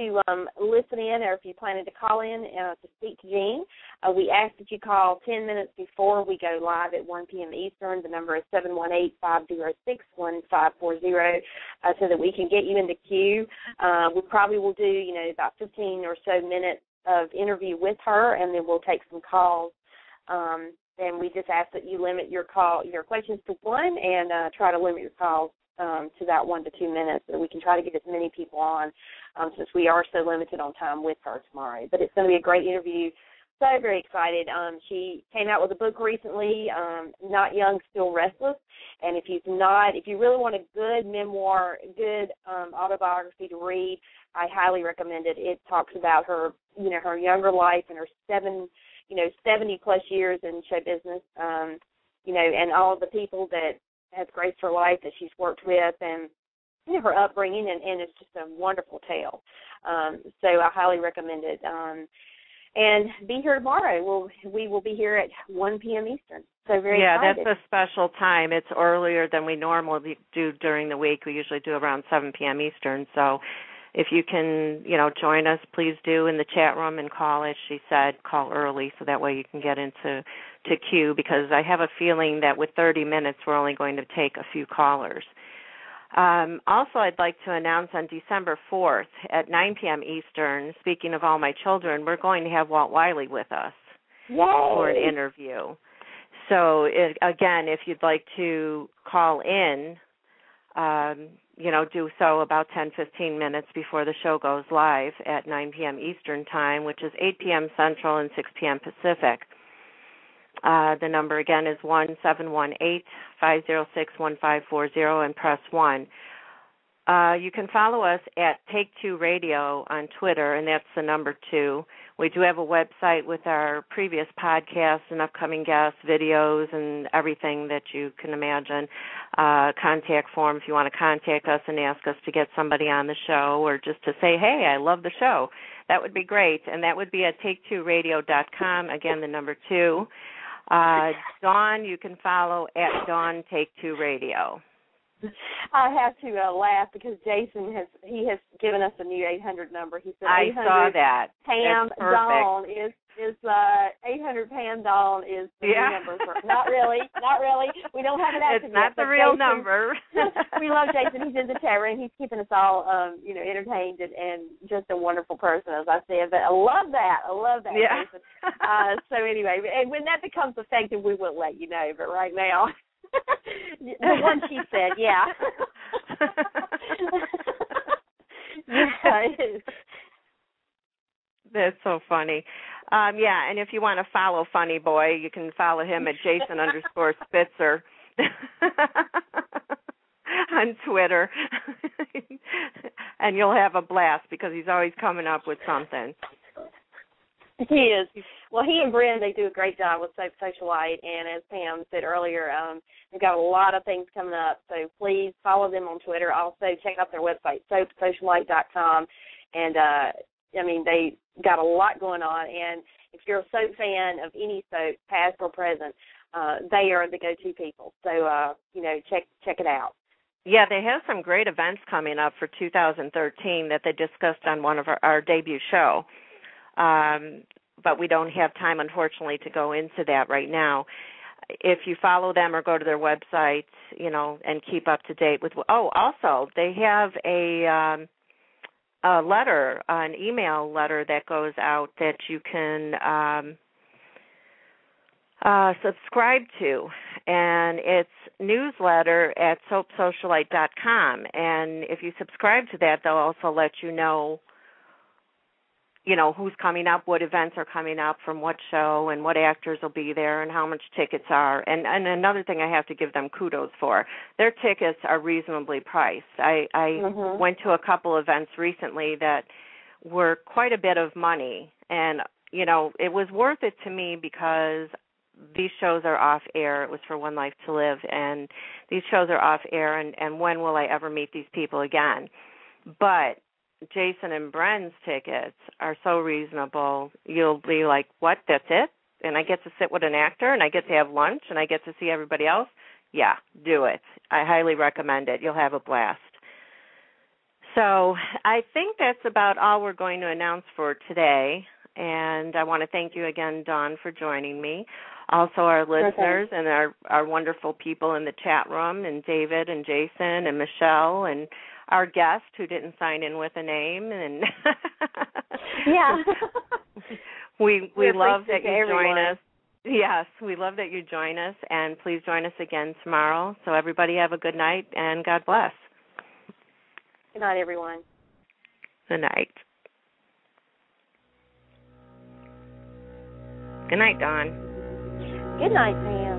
to um, listen in or if you planning to call in uh, to speak to Jeanne, uh, we ask that you call 10 minutes before we go live at 1 p.m. Eastern. The number is 718-506-1540 uh, so that we can get you in the queue. Uh, we probably will do, you know, about 15 or so minutes of interview with her, and then we'll take some calls. Um, and we just ask that you limit your call, your questions to one, and uh, try to limit your calls um, to that one to two minutes, so we can try to get as many people on, um, since we are so limited on time with her tomorrow. But it's going to be a great interview. So very excited. Um, she came out with a book recently, um, Not Young, Still Restless. And if you've not, if you really want a good memoir, good um, autobiography to read, I highly recommend it. It talks about her, you know, her younger life and her seven, you know, seventy plus years in show business. Um, you know, and all the people that has graced her life that she's worked with and you know her upbringing and, and it's just a wonderful tale. Um, so I highly recommend it. Um, and be here tomorrow. We'll we will be here at one PM Eastern. So very yeah, excited. that's a special time. It's earlier than we normally do during the week. We usually do around seven PM Eastern. So if you can, you know, join us, please do in the chat room and call. As she said, call early so that way you can get into to queue. Because I have a feeling that with 30 minutes, we're only going to take a few callers. Um, also, I'd like to announce on December 4th at 9 p.m. Eastern. Speaking of all my children, we're going to have Walt Willey with us Yay. for an interview. So, it, again, if you'd like to call in, um, you know, do so about 10, 15 minutes before the show goes live at 9 p.m. Eastern Time, which is 8 p.m. Central and 6 p.m. Pacific. Uh, the number again is one seven one eight five zero six one five four zero and press 1. Uh, you can follow us at Take Two Radio on Twitter, and that's the number two. We do have a website with our previous podcasts and upcoming guests, videos, and everything that you can imagine. Uh, contact form if you want to contact us and ask us to get somebody on the show, or just to say, "Hey, I love the show." That would be great, and that would be at take2radio.com. Again, the number two. Uh, Dawn, you can follow at Dawn Take Two Radio. I have to uh, laugh because Jason has he has given us a new 800 number. He said I saw that. Pam. Dawn is is uh 800 Pam Dawn is the Yeah. number. For, not really, not really. We don't have it active It's not yet, the real Jason- number. we love Jason. He's in the chat room. He's keeping us all, um, you know, entertained and, and just a wonderful person, as I said. But I love that. I love that, Yeah. Jason. Uh, so anyway, and when that becomes effective, we will let you know. But right now, the one she said, yeah. yeah. it is. That's so funny. Um, yeah, and if you want to follow Funny Boy, you can follow him at Jason underscore Spitzer on Twitter. and you'll have a blast because he's always coming up with something. He is. Well, he and Bryn, they do a great job with Soap Socialite, and as Pam said earlier, um, they've got a lot of things coming up. So please follow them on Twitter. Also, check out their website, soapsocialite.com, and uh, I mean they got a lot going on. And if you're a soap fan of any soap, past or present, uh, they are the go-to people. So uh, you know, check check it out. Yeah, they have some great events coming up for 2013 that they discussed on one of our, our debut show. Um, but we don't have time, unfortunately, to go into that right now. If you follow them or go to their website, you know, and keep up to date with. Oh, also, they have a um, a letter, an email letter that goes out that you can um, uh, subscribe to, and it's newsletter at soapsocialite.com. And if you subscribe to that, they'll also let you know, you know, who's coming up, what events are coming up from what show, and what actors will be there, and how much tickets are. And and another thing I have to give them kudos for, their tickets are reasonably priced. I I Mhm. went to a couple events recently that were quite a bit of money, and you know, it was worth it to me because these shows are off air. It was for One Life to Live, and these shows are off air. And and when will I ever meet these people again? But Jason and Bren's tickets are so reasonable. You'll be like, "What? That's it?" And I get to sit with an actor, and I get to have lunch, and I get to see everybody else. Yeah, do it. I highly recommend it. You'll have a blast. So I think that's about all we're going to announce for today. And I want to thank you again, Dawn, for joining me. Also, our listeners okay. and our our wonderful people in the chat room, and David and Jason and Michelle and our guest who didn't sign in with a name and yeah. We we, we love that you everyone. join us. Yes we love that you join us and please join us again tomorrow. So everybody have a good night and god bless. Good night everyone. Good night. Good night dawn. Good night pam